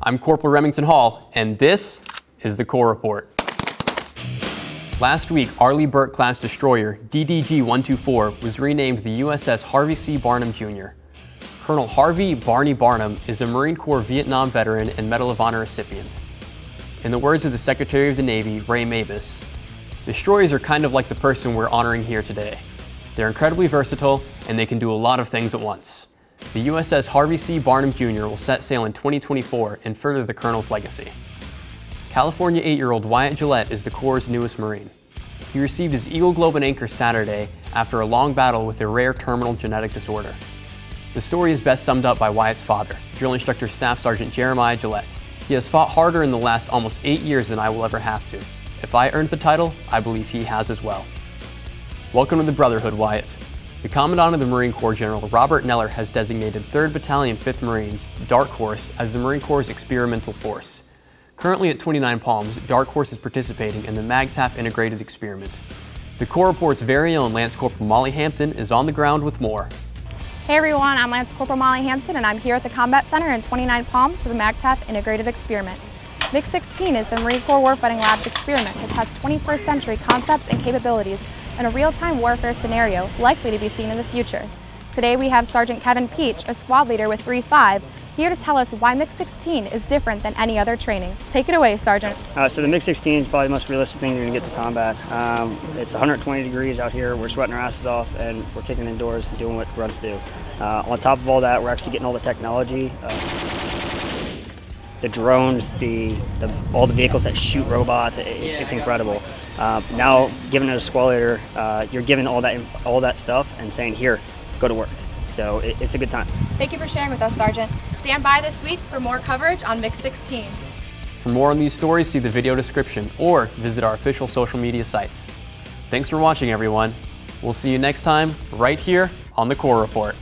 I'm Corporal Remington Hall, and this is the Corps Report. Last week, Arleigh Burke class destroyer DDG-124 was renamed the USS Harvey C. Barnum Jr. Colonel Harvey Barney Barnum is a Marine Corps Vietnam veteran and Medal of Honor recipient. In the words of the Secretary of the Navy, Ray Mabus, destroyers are kind of like the person we're honoring here today. They're incredibly versatile, and they can do a lot of things at once. The USS Harvey C. Barnum Jr. will set sail in 2024 and further the Colonel's legacy. California 8-year-old Wyatt Gillette is the Corps' newest Marine. He received his Eagle Globe and Anchor Saturday after a long battle with a rare terminal genetic disorder. The story is best summed up by Wyatt's father, drill instructor Staff Sergeant Jeremiah Gillette. He has fought harder in the last almost eight years than I will ever have to. If I earned the title, I believe he has as well. Welcome to the Brotherhood, Wyatt. The Commandant of the Marine Corps General Robert Neller has designated 3rd Battalion 5th Marines, Dark Horse, as the Marine Corps' experimental force. Currently at 29 Palms, Dark Horse is participating in the MAGTF integrated experiment. The Corps Report's very own Lance Corporal Molly Hampton is on the ground with more. Hey everyone, I'm Lance Corporal Molly Hampton and I'm here at the Combat Center in 29 Palms for the MAGTF Integrated Experiment. MIX-16 is the Marine Corps Warfighting Lab's experiment that tests 21st century concepts and capabilities in a real-time warfare scenario likely to be seen in the future. Today we have Sergeant Kevin Peach, a squad leader with 3-5, here to tell us why MIX-16 is different than any other training. Take it away, Sergeant. Uh, so the MIX-16 is probably the most realistic thing you're going to get to combat. Um, it's 120 degrees out here, we're sweating our asses off, and we're kicking indoors and doing what grunts do. Uh, on top of all that, we're actually getting all the technology. Uh, the drones, the, the, all the vehicles that shoot robots, it, it's incredible. Uh, now, given as a squad leader, uh, you're given all that all that stuff and saying, "Here, go to work." So it, it's a good time. Thank you for sharing with us, Sergeant. Stand by this week for more coverage on Mix 16. For more on these stories, see the video description or visit our official social media sites. Thanks for watching, everyone. We'll see you next time right here on the Corps Report.